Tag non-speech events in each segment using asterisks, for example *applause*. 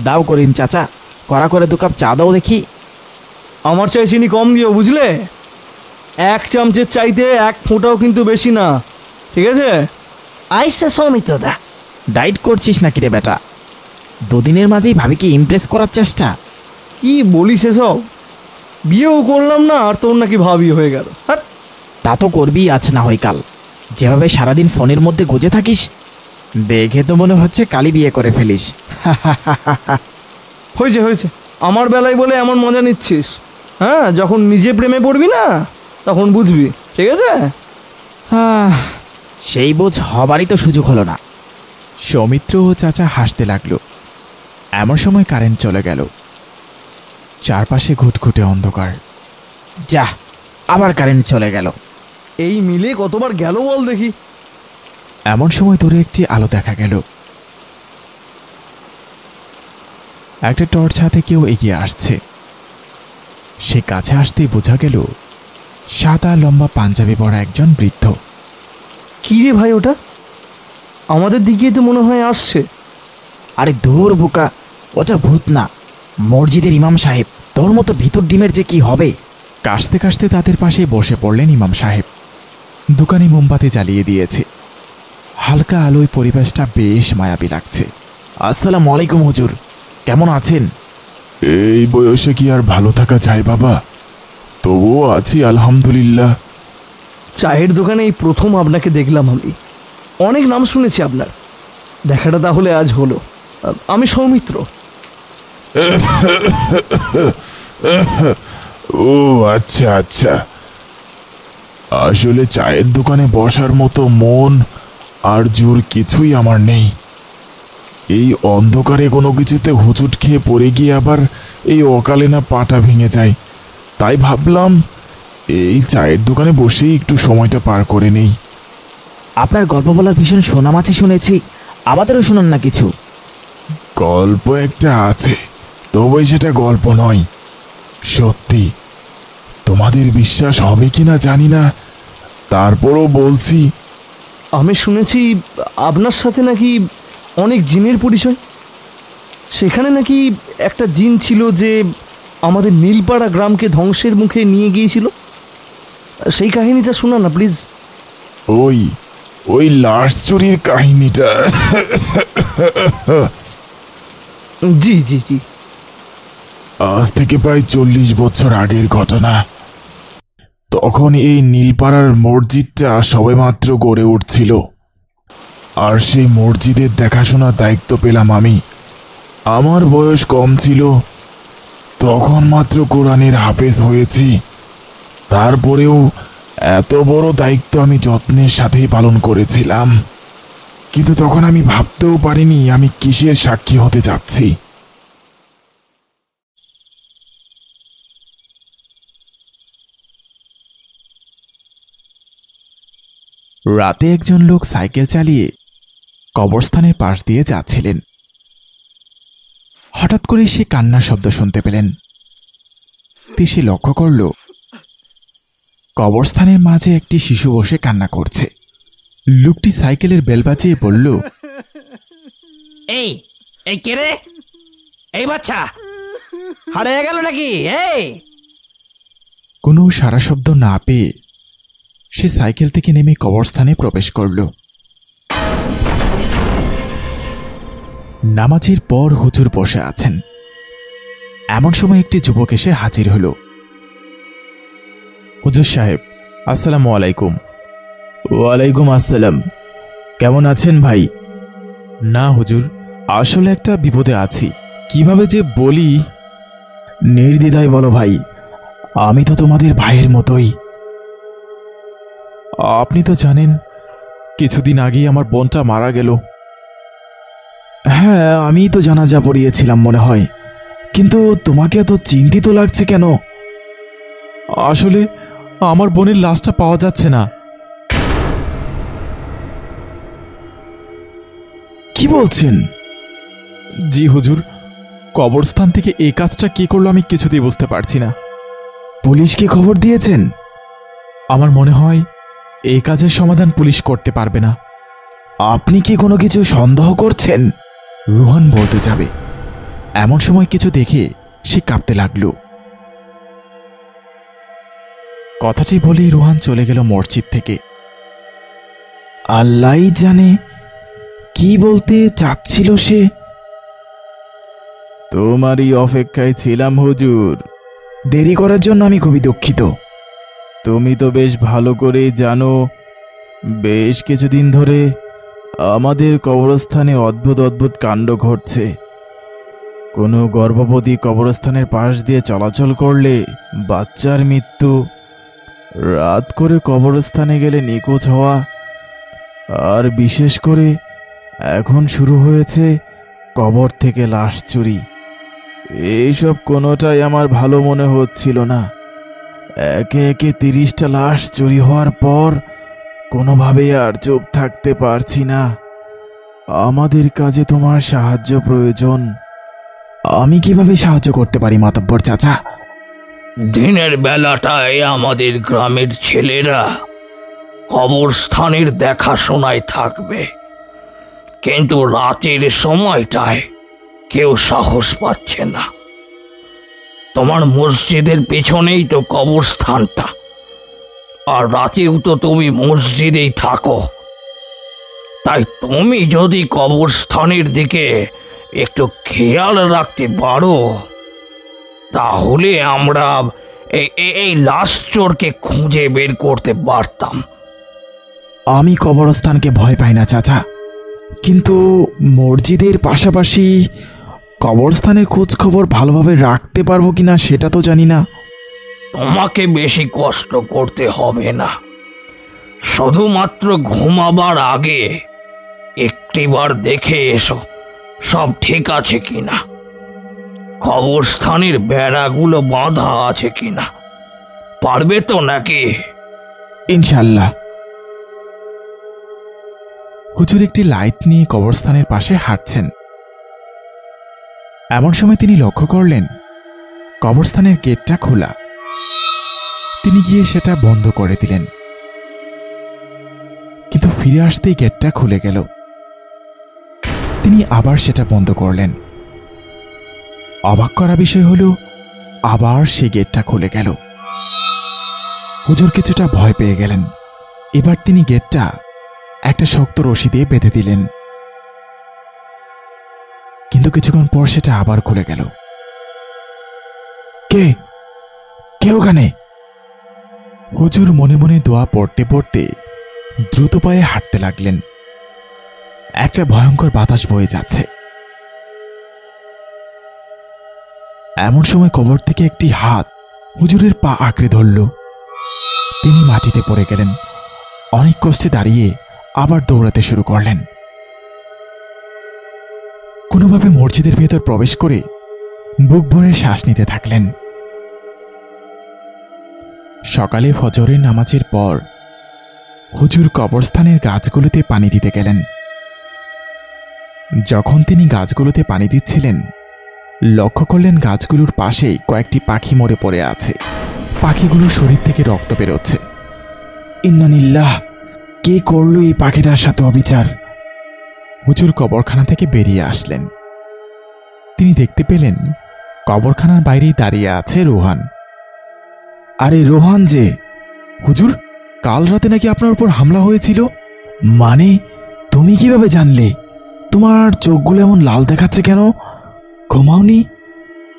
দাও করিন চাচা করা করে দু কাপ চা দাও দেখি। আমার চাই চিনি কম দিও বুঝলে? এক চামচের চাইতে এক ফোঁটাও কিন্তু বেশি না ঠিক আছে? আইসা সৌমিত্রদা। ডাইট করছিস নাকি রে বেটা? দুদিনের মাঝেই ভাবিকে ইমপ্রেস করার চেষ্টা। কি বলিস এসব? বিয়েও করলাম না আর তোর নাকি ভাবি হয়ে গেল। তা তো করবি আজ না হয় কাল। যেভাবে সারাদিন ফোনের মধ্যে গুজে থাকিস দেখে তো মনে হচ্ছে কালি বিয়ে করে ফেলিস। *laughs* হয়েছে হয়েছে। আমার বেলায় বলে এমন মজা নিচ্ছিস। হ্যাঁ যখন নিজে প্রেমে পড়বি না তখন বুঝবি ঠিক আছে? সেই বোঝ হবারই তো সুযোগ হলো না। সৌমিত্র ও চাচা হাসতে লাগল। এমন সময় কারেন্ট চলে গেল। চারপাশে ঘুটঘুটে অন্ধকার। যা আবার কারেন্ট চলে গেল। এই মিলে কতবার গেল বল দেখি। এমন সময় দূরে একটি আলো দেখা গেল। একটা টর্চ হাতে কেউ এগিয়ে আসছে। সে কাছে আসতেই বোঝা গেল সাদা লম্বা পাঞ্জাবি পরা একজন বৃদ্ধ। কি রে ভাই ওটা? আমাদের দিকে তো মনে হয় আসছে। আরে দূর বোকা। ওটা ভূত না। মসজিদের ইমাম সাহেব। তোর মতো ভিতর ডিমের যে কি হবে? কাশতে কাশতে তাদের পাশে বসে পড়লেন ইমাম সাহেব। দোকানে মোমবাতি জ্বালিয়ে দিয়েছে। হালকা আলোয় পরিবেশটা বেশ মায়াবী লাগছে। আসসালামু আলাইকুম হুজুর। কেমন আছেন? এই বয়সে কি আর ভালো থাকা যায় বাবা? তবুও আছি আলহামদুলিল্লাহ। চায়ের দোকানে এই প্রথম আপনাকে দেখলাম আমি। অনেক নাম শুনেছি আপনার। দেখাটা তাহলে আজ হলো। আমি সৌমিত্র। ও আচ্ছা আচ্ছা। আসলে চায়ের দোকানে বসার মতো মন আর জোর কিছুই আমার নেই। এই অন্ধকারে কোনো কিছুতে হুচুট খেয়ে পড়ে গিয়ে আবার এই অকালে না পাটা ভেঙে যায়। তাই ভাবলাম এই চায়ের দোকানে বসেই একটু সময়টা পার করে নেই। আপনার গল্প বলার ভীষণ সোনাম আছে শুনেছি। আমাদেরও শুনুন না কিছু। গল্প একটা আছে তবে সেটা গল্প নয়। সত্যি তোমাদের বিশ্বাস হবে কিনা জানি না। তারপরও বলছি আমি শুনেছি আপনার সাথে নাকি অনেক জিনের পরিচয়। সেখানে নাকি একটা জিন ছিল যে আমাদের নীলপাড়া গ্রামকে ধ্বংসের মুখে নিয়ে গিয়েছিল। সেই কাহিনীটা শোনা না প্লিজ। ওই ওই লাশ চুরির কাহিনীটা। জি জি জি। আজ থেকে প্রায় চল্লিশ বছর আগের ঘটনা। তখন এই নীলপাড়ার মসজিদটা সবেমাত্র গড়ে উঠছিল। আর সেই মসজিদের দেখাশোনার দায়িত্ব পেলাম আমি। আমার বয়স কম ছিল, তখন মাত্র কোরআনের হাফেজ হয়েছি। তারপরেও এত বড় দায়িত্ব আমি যত্নের সাথেই পালন করেছিলাম। কিন্তু তখন আমি ভাবতেও পারিনি আমি কিসের সাক্ষী হতে যাচ্ছি। রাতে একজন লোক সাইকেল চালিয়ে কবরস্থানের পাশ দিয়ে যাচ্ছিলেন। হঠাৎ করে সে কান্নার শব্দ শুনতে পেলেন। তে সে লক্ষ্য করল কবরস্থানের মাঝে একটি শিশু বসে কান্না করছে। লোকটি সাইকেলের বেল বাজিয়ে বলল এই এই কে রে? এই বাচ্চা হারিয়ে গেল নাকি? এই! কোনো সারা শব্দ না পেয়ে সে সাইকেল থেকে নেমে কবরস্থানে প্রবেশ করল। নামাজের পর হুজুর বসে আছেন। এমন সময় একটি যুবক এসে হাজির হল। হুজুর সাহেব আসসালামু আলাইকুম। ওয়ালাইকুম আসসালাম। কেমন আছেন ভাই? না হুজুর আসলে একটা বিপদে আছি। কীভাবে যে বলি? নির্দ্বিধায় বলো ভাই আমি তো তোমাদের ভাইয়ের মতোই। আপনি তো জানেন, কিছুদিন আগেই আমার বোনটা মারা গেল। হ্যাঁ আমি তো জানাজা পড়িয়েছিলাম মনে হয়। কিন্তু তোমাকে এত চিন্তিত লাগছে কেন? আসলে আমার বোনের লাশটা পাওয়া যাচ্ছে না। কি বলছেন? জি হুজুর, কবরস্থান থেকে এই কাজটা কে করল আমি কিছুতেই বুঝতে পারছি না। পুলিশকে খবর দিয়েছেন? আমার মনে হয় এই কাজের সমাধান পুলিশ করতে পারবে না। আপনি কি কোনো কিছু সন্দেহ করছেন? রোহন বলতে যাবে। এমন সময় কিছু দেখে সে কাঁপতে লাগল। কথাটি বলেই রোহান চলে গেল মসজিদ থেকে। আল্লাহ জানে কি বলতে চাচ্ছিল সে। তোমারই অপেক্ষায় ছিলাম হুজুর। দেরি করার জন্য আমি খুবই দুঃখিত। তুমি তো বেশ ভালো করেই জানো, বেশ কিছুদিন ধরে আমাদের কবরস্থানে অদ্ভুত অদ্ভুত কাণ্ড ঘটছে। কোনো গর্ভবতী কবরস্থানের পাশ দিয়ে চলাচল করলে বাচ্চার মৃত্যু, রাত করে কবরস্থানে গেলে নিখোঁজ হওয়া, আর বিশেষ করে এখন শুরু হয়েছে কবর থেকে লাশ চুরি। এইসব কোনোটাই আমার ভালো মনে হচ্ছিল না। একে একে তিরিশটা লাশ চুরি হওয়ার পর কোনোভাবেই আর চুপ থাকতে পারছি না। আমাদের কাজে তোমার সাহায্য প্রয়োজন। আমি কীভাবে সাহায্য করতে পারি, মাতব্বর চাচা? দিনের বেলাটায় আমাদের গ্রামের ছেলেরা কবরস্থানের দেখাশোনায় থাকবে। কিন্তু রাতের সময়টায় কেউ সাহস পাচ্ছে না। তোমার মসজিদের পেছনেই তো কবরস্থানটা। আর রাতেও তো তুমি মসজিদেই থাকো। তাই তুমি যদি কবরস্থানের দিকে একটু খেয়াল রাখতে পারো, তাহলে আমরা এই লাশ চোরকে খুঁজে বের করতে পারতাম। আমি কবরস্থানকে ভয় পাই না, চাচা। কিন্তু মসজিদের পাশাপাশি কবরস্থানের খোঁজ খবর ভালোভাবে রাখতে পারব কিনা সেটা তো জানি না। তোমাকে বেশি কষ্ট করতে হবে না। শুধুমাত্র ঘুমাবার আগে একটিবার দেখে এসো সব ঠিক আছে কিনা? কবরস্থানের বেড়াগুলো বাঁধা আছে কিনা? পারবে তো নাকি? ইনশাল্লাহ হুজুর একটি লাইট নিয়ে কবরস্থানের পাশে হাঁটছেন। এমন সময় তিনি লক্ষ্য করলেন, কবরস্থানের গেটটা খোলা। তিনি গিয়ে সেটা বন্ধ করে দিলেন। কিন্তু ফিরে আসতেই গেটটা খুলে গেল। তিনি আবার সেটা বন্ধ করলেন। অবাক করা বিষয় হলো, আবার সে গেটটা খুলে গেল। হুজুর কিছুটা ভয় পেয়ে গেলেন। এবার তিনি গেটটা একটা শক্ত রশি দিয়ে বেঁধে দিলেন। কিন্তু কিছুক্ষণ পর সেটা আবার খুলে গেল। কে? কে ওখানে? হুজুর মনে মনে দোয়া পড়তে পড়তে দ্রুত পায়ে হাঁটতে লাগলেন। একটা ভয়ঙ্কর বাতাস বয়ে যাচ্ছে। এমন সময় কবর থেকে একটি হাত হুজুরের পা আঁকড়ে ধরল। তিনি মাটিতে পড়ে গেলেন। অনেক কষ্টে দাঁড়িয়ে আবার দৌড়াতে শুরু করলেন। কোনোভাবে মসজিদের ভেতর প্রবেশ করে বুক ভরে শ্বাস নিতে থাকলেন। সকালে ফজরের নামাজের পর হুজুর কবরস্থানের গাছগুলোতে পানি দিতে গেলেন। যখন তিনি গাছগুলোতে পানি দিচ্ছিলেন, লক্ষ্য করলেন গাছগুলোর পাশেই কয়েকটি পাখি মরে পড়ে আছে। পাখিগুলোর শরীর থেকে রক্ত বেরোচ্ছে। ইন্নানিল্লাহ, কে করল এই পাখিটার সাথে অবিচার? হুজুর কবরখানা থেকে বেরিয়ে আসলেন। তিনি দেখতে পেলেন কবরখানার বাইরেই দাঁড়িয়ে আছে রোহান। আরে রোহান যে, হুজুর, কাল রাতে নাকি আপনার উপর হামলা হয়েছিল? মানে তুমি কীভাবে জানলে? তোমার চোখগুলো এমন লাল দেখাচ্ছে কেন? ঘুমাওনি?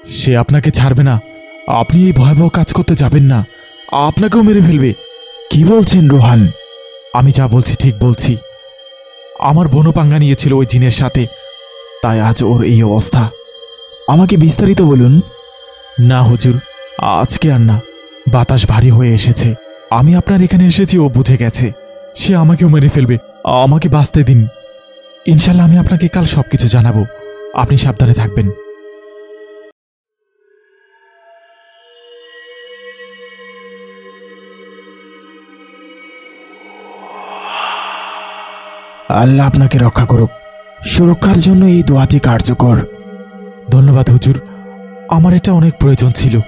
সে আপনাকে ছাড়বে না। আপনি এই ভয়াবহ কাজ করতে যাবেন না। আপনাকেও মেরে ফেলবে। কি বলছেন রোহান? আমি যা বলছি ঠিক বলছি। আমার বোনও পাঙ্গা নিয়েছিল ওই জিনের সাথে। তাই আজ ওর এই অবস্থা। আমাকে বিস্তারিত বলুন। না, হুজুর, আজকে আর না। বাতাস ভারী হয়ে এসেছে। আমি আপনার এখানে এসেছি, ও বুঝে গেছে। সে আমাকেও মেরে ফেলবে। আমাকে বাঁচতে দিন। ইনশাল্লাহ আমি আপনাকে কাল সব কিছু জানাব। আপনি সাবধানে থাকবেন। আল্লাহ আপনাকে রক্ষা করুক। সুরক্ষার জন্য এই দোয়াটি কার্যকর। ধন্যবাদ হুজুর, আমার এটা অনেক প্রয়োজন ছিল।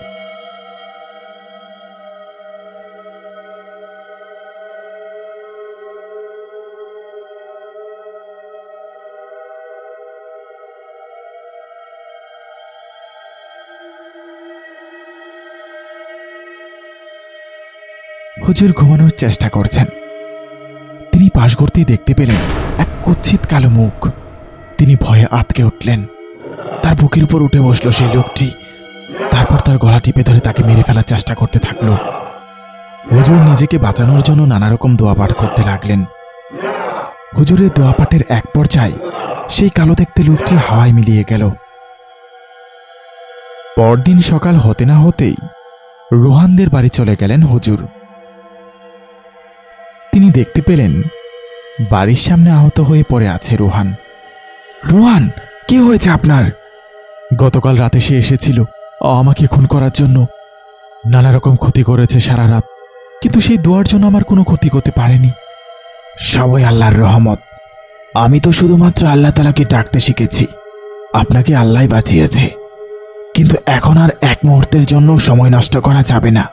হুজুর ঘুমানোর চেষ্টা করছেন। পাশ ঘুরতেই দেখতে পেলেন এক কুচ্ছিত কালো মুখ। তিনি ভয়ে আতকে উঠলেন। তার বুকের উপর উঠে বসল সেই লোকটি। তারপর তার গলা টিপে ধরে তাকে মেরে ফেলার চেষ্টা করতে থাকল। হুজুর নিজেকে বাঁচানোর জন্য নানা রকম দোয়া পাঠ করতে লাগলেন। হুজুরের দোয়া পাঠের এক পর্যায়ে সেই কালো দেখতে লোকটি হাওয়ায় মিলিয়ে গেল। পরদিন সকাল হতে না হতেই রোহানদের বাড়ি চলে গেলেন হুজুর। তিনি দেখতে পেলেন বাড়ির সামনে আহত হয়ে পড়ে আছে রোহান। রোহান, কি হয়েছে আপনার? গতকাল রাতে সে এসেছিল, আমাকে খুন করার জন্য। নানা রকম ক্ষতি করেছে সারা রাত, কিন্তু সেই দোয়ার জন্য আমার কোনো ক্ষতি করতে পারেনি। সবাই আল্লাহর রহমত। আমি তো শুধুমাত্র আল্লাহ তালাকে ডাকতে শিখেছি। আপনাকে আল্লাহ বাঁচিয়েছে। কিন্তু এখন আর এক মুহূর্তের জন্য সময় নষ্ট করা যাবে না।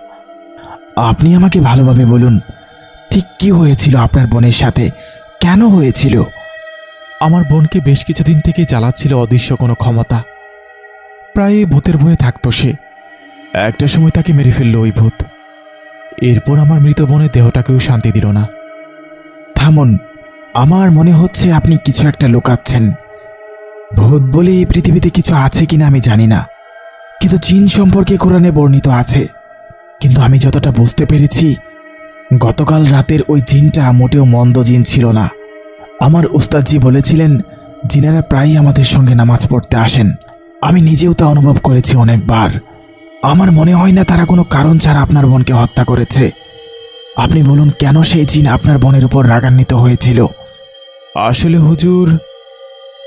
আপনি আমাকে ভালোভাবে বলুন ঠিক কি হয়েছিল আপনার বোনের সাথে? কেন হয়েছিল? আমার বোনকে বেশ কিছুদিন থেকে জ্বালাচ্ছিল অদৃশ্য কোনো ক্ষমতা। প্রায় ভূতের ভয়ে থাকতো সে। একটা সময় তাকে মেরে ফেলল ওই ভূত। এরপর আমার মৃত বোনের দেহটাকেও শান্তি দিল না। থামুন আমার মনে হচ্ছে আপনি কিছু একটা লুকাচ্ছেন। ভূত বলে এই পৃথিবীতে কিছু আছে কিনা আমি জানি না। কিন্তু জিন সম্পর্কে কোরআনে বর্ণিত আছে। কিন্তু আমি যতটা বুঝতে পেরেছি গতকাল রাতের ওই জিনটা মোটেও মন্দ জিন ছিল না। আমার উস্তাদজি বলেছিলেন, জিনেরা প্রায়ই আমাদের সঙ্গে নামাজ পড়তে আসেন। আমি নিজেও তা অনুভব করেছি অনেকবার। আমার মনে হয় না তারা কোনো কারণ ছাড়া আপনার বোনকে হত্যা করেছে। আপনি বলুন, কেন সেই জিন আপনার বোনের উপর রাগান্বিত হয়েছিল? আসলে হুজুর,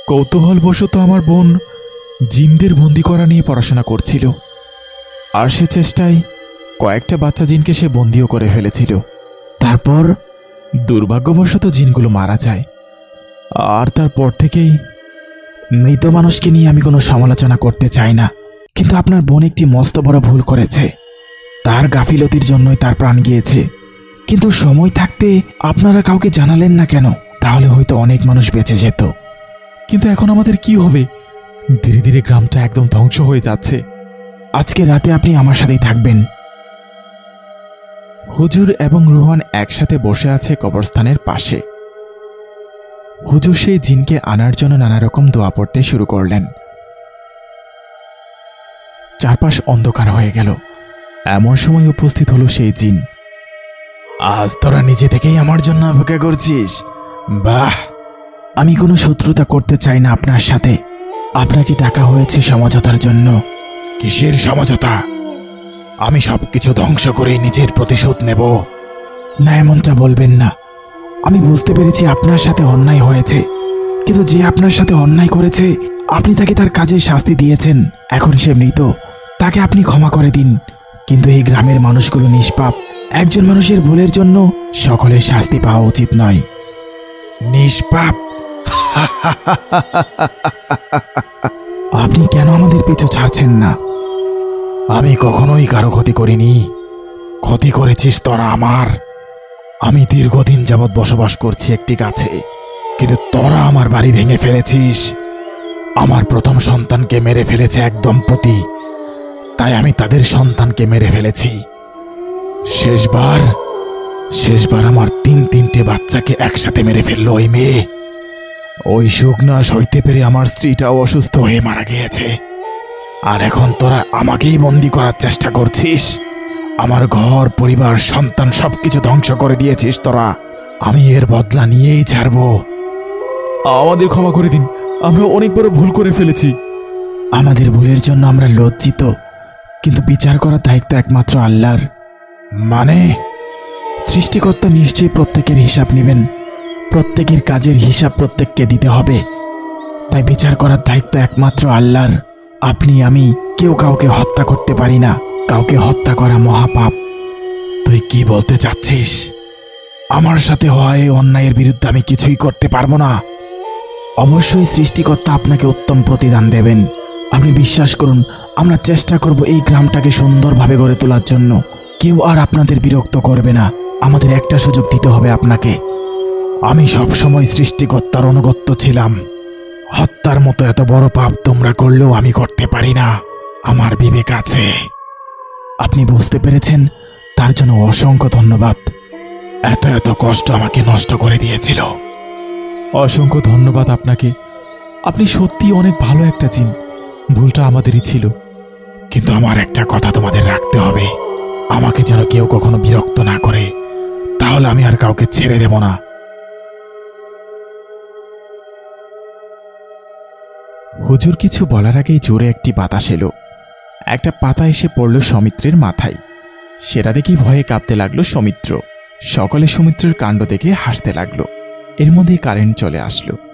কৌতূহলবশত আমার বোন জিনদের বন্দি করা নিয়ে পড়াশোনা করছিল। আর সে চেষ্টায় কয়েকটা বাচ্চা জিনকে সে বন্দিও করে ফেলেছিল। তারপর দুর্ভাগ্যবশত জিনগুলো মারা যায়। আর তারপর থেকেই মৃত মানুষকে নিয়ে আমি কোনো সমালোচনা করতে চাই না। কিন্তু আপনার বোন একটি মস্ত বড় ভুল করেছে। তার গাফিলতির জন্যই তার প্রাণ গিয়েছে। কিন্তু সময় থাকতে আপনারা কাউকে জানালেন না কেন? তাহলে হয়তো অনেক মানুষ বেঁচে যেত। কিন্তু এখন আমাদের কি হবে? ধীরে ধীরে গ্রামটা একদম ধ্বংস হয়ে যাচ্ছে। আজকে রাতে আপনি আমার সাথেই থাকবেন। হুজুর এবং রোহান একসাথে বসে আছে কবরস্থানের পাশে। হুজুর সেই জিনকে আনার জন্য নানা রকম দোয়া পড়তে শুরু করলেন। চারপাশ অন্ধকার হয়ে গেল। এমন সময় উপস্থিত হলো সেই জিন। আজ তোরা নিজে থেকেই আমার জন্য অপেক্ষা করছিস? বাহ! আমি কোনো শত্রুতা করতে চাই না আপনার সাথে। আপনাকে টাকা হয়েছে সমঝোতার জন্য। কিসের সমঝোতা? আমি সব কিছু ধ্বংস করে নিজের প্রতিশোধ নেব। না এমনটা বলবেন না। আমি বুঝতে পেরেছি আপনার সাথে অন্যায় হয়েছে। কিন্তু যে আপনার সাথে অন্যায় করেছে, আপনি তাকে তার কাজে শাস্তি দিয়েছেন। এখন সে মৃত। তাকে আপনি ক্ষমা করে দিন। কিন্তু এই গ্রামের মানুষগুলো নিষ্পাপ। একজন মানুষের ভুলের জন্য সকলের শাস্তি পাওয়া উচিত নয়। নিষ্পাপ। আপনি কেন আমাদের পিছু ছাড়ছেন না? আমি কখনোই কারও ক্ষতি করিনি। ক্ষতি করেছিস তোরা আমার। আমি দীর্ঘদিন যাবৎ বসবাস করছি একটি গাছে, কিন্তু তোরা আমার বাড়ি ভেঙে ফেলেছিস। আমার প্রথম সন্তানকে মেরে ফেলেছে এক দম্পতি তাই আমি তাদের সন্তানকে মেরে ফেলেছি। শেষবার শেষবার আমার তিন তিনটে বাচ্চাকে একসাথে মেরে ফেলল ওই মেয়ে। ওই সুখ না সইতে পেরে আমার স্ত্রীটাও অসুস্থ হয়ে মারা গিয়েছে। আর এখন তোরা আমাকেই বন্দি করার চেষ্টা করছিস? আমার ঘর, পরিবার, সন্তান সবকিছু ধ্বংস করে দিয়েছিস তোরা। আমি এর বদলা নিয়েই ছাড়বো। আমাদের ক্ষমা করে দিন। আমরা অনেক বড় ভুল করে ফেলেছি। আমাদের ভুলের জন্য আমরা লজ্জিত, কিন্তু বিচার করার দায়িত্ব একমাত্র আল্লাহর। মানে? সৃষ্টিকর্তা নিশ্চয়ই প্রত্যেকের হিসাব নেবেন। প্রত্যেকের কাজের হিসাব প্রত্যেককে দিতে হবে। তাই বিচার করার দায়িত্ব একমাত্র আল্লাহর। আপনি, আমি কেউ কাউকে হত্যা করতে পারি না। কাউকে হত্যা করা মহাপাপ। তুই কি বলতে চাচ্ছিস? আমার সাথে হওয়া এই অন্যায়ের বিরুদ্ধে আমি কিছুই করতে পারব না। অবশ্যই সৃষ্টিকর্তা আপনাকে উত্তম প্রতিদান দেবেন। আপনি বিশ্বাস করুন, আমরা চেষ্টা করব এই গ্রামটাকে সুন্দরভাবে গড়ে তোলার জন্য। কেউ আর আপনাদের বিরক্ত করবে না। আমাদের একটা সুযোগ দিতে হবে আপনাকে। আমি সবসময় সৃষ্টিকর্তার অনুগত্য ছিলাম। হত্যার মতো এত বড় পাপ তোমরা করলেও আমি করতে পারি না। আমার বিবেক আছে। আপনি বুঝতে পেরেছেন? তার জন্য অসংখ্য ধন্যবাদ। এত এত কষ্ট আমাকে নষ্ট করে দিয়েছিল। অসংখ্য ধন্যবাদ আপনাকে। আপনি সত্যি অনেক ভালো একটা জিন। ভুলটা আমাদেরই ছিল। কিন্তু আমার একটা কথা তোমাদের রাখতে হবে। আমাকে যেন কেউ কখনো বিরক্ত না করে। তাহলে আমি আর কাউকে ছেড়ে দেব না। হুজুর কিছু বলার আগেই জোরে একটি বাতাস এলো। একটা পাতা এসে পড়ল সমিত্রের মাথায়। সেটা দেখি ভয়ে কাঁপতে লাগল সমিত্র। সকলে সমিত্রের কাণ্ড দেখে হাসতে লাগল। এর মধ্যেই কারেন্ট চলে আসলো।